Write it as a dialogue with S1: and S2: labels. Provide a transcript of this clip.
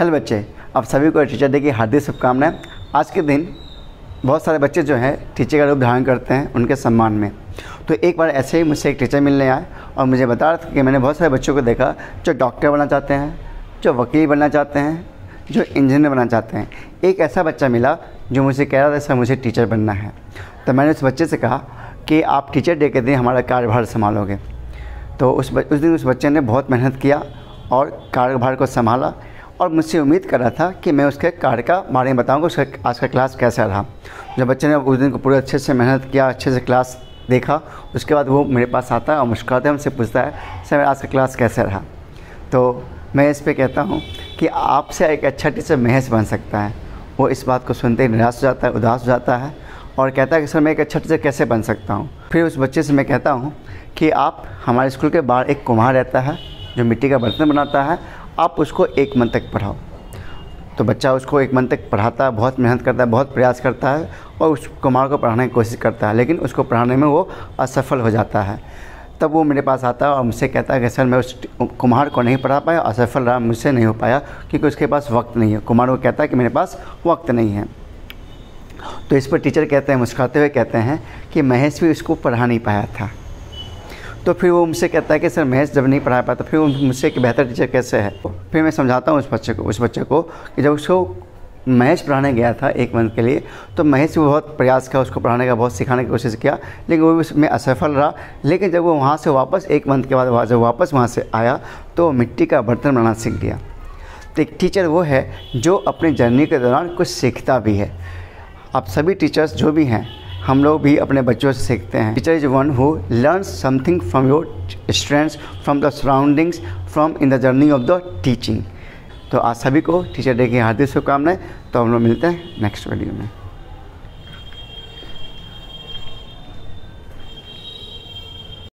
S1: Hello बच्चे, आप सभी को टीचर डे की हार्दिक शुभकामनाएँ। आज के दिन बहुत सारे बच्चे जो हैं, टीचर का रूप धारण करते हैं उनके सम्मान में। तो एक बार ऐसे ही मुझसे एक टीचर मिलने आए और मुझे बता रहा था कि मैंने बहुत सारे बच्चों को देखा जो डॉक्टर बनना चाहते हैं, जो वकील बनना चाहते हैं, जो इंजीनियर बनना चाहते हैं। एक ऐसा बच्चा मिला जो मुझे कह रहा था, सर, मुझे टीचर बनना है। तो मैंने उस बच्चे से कहा कि, आप टीचर डे के दिन हमारा कार्यभार संभालोगे। तो उस उस दिन उस बच्चे ने बहुत मेहनत किया और कार्यभार को संभाला। और मुझसे उम्मीद कर रहा था कि मैं उसके कार्य का बारे में बताऊँगा, उसका आज का क्लास कैसा रहा। जब बच्चे ने उस दिन को पूरे अच्छे से मेहनत किया, अच्छे से क्लास देखा, उसके बाद वो मेरे पास आता है और मुस्कुराते है मुझसे पूछता है, सर, आज का क्लास कैसा रहा? तो मैं इस पर कहता हूँ कि आपसे एक अच्छा टीचर महज बन सकता है। वो इस बात को सुनते ही निराश हो जाता है, उदास हो जाता है और कहता है कि, सर, मैं एक अच्छा टीचर कैसे बन सकता हूँ? फिर उस बच्चे से मैं कहता हूँ कि, आप हमारे स्कूल के बाहर एक कुम्हार रहता है, जो मिट्टी का बर्तन बनाता है आप उसको एक मंथ तक पढ़ाओ। तो बच्चा उसको एक मंथ तक पढ़ाता है, बहुत मेहनत करता है, बहुत प्रयास करता है और उस कुमार को पढ़ाने की कोशिश करता है, लेकिन उसको पढ़ाने में वो असफल हो जाता है। तब वो मेरे पास आता है और मुझसे कहता है कि, सर, मैं उस कुम्हार को नहीं पढ़ा पाया, असफल रहा, मुझसे नहीं हो पाया, क्योंकि उसके पास वक्त नहीं है। कुमार को कहता है कि, मेरे पास वक्त नहीं है। तो इस पर टीचर कहते हैं, मुस्कुराते हुए कहते हैं कि, महेश भी उसको पढ़ा नहीं पाया था। तो फिर वो मुझसे कहता है कि, सर, महेश जब नहीं पढ़ा पाता तो फिर वो मुझसे एक बेहतर टीचर कैसे है? फिर मैं समझाता हूँ उस बच्चे को, उस बच्चे को कि जब उसको महेश पढ़ाने गया था एक मंथ के लिए तो महेश भी बहुत प्रयास किया उसको पढ़ाने का, बहुत सिखाने की कोशिश किया, लेकिन वो भी उसमें असफल रहा। लेकिन जब वो वहाँ से वापस, एक मंथ के बाद जब वापस वहाँ से आया तो मिट्टी का बर्तन बनाना सीख लिया तो एक टीचर वो है जो अपनी जर्नी के दौरान कुछ सीखता भी है। आप सभी टीचर्स जो भी हैं हम लोग भी अपने बच्चों से सीखते हैं। Teacher is one who learn something from your strength from the surroundings from in the journey of the teaching तो आज सभी को टीचर डे की हार्दिक शुभकामनाएँ। तो हम लोग मिलते हैं नेक्स्ट वीडियो में।